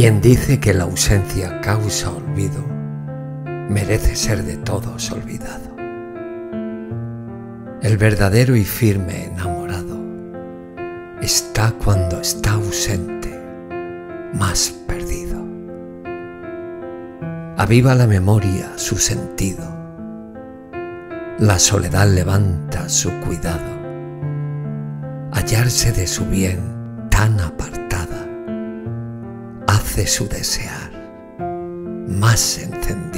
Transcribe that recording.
Quien dice que la ausencia causa olvido, merece ser de todos olvidado. El verdadero y firme enamorado está cuando está ausente, más perdido. Aviva la memoria su sentido. La soledad levanta su cuidado. Hallarse de su bien tan apartada hace su desear más encendido.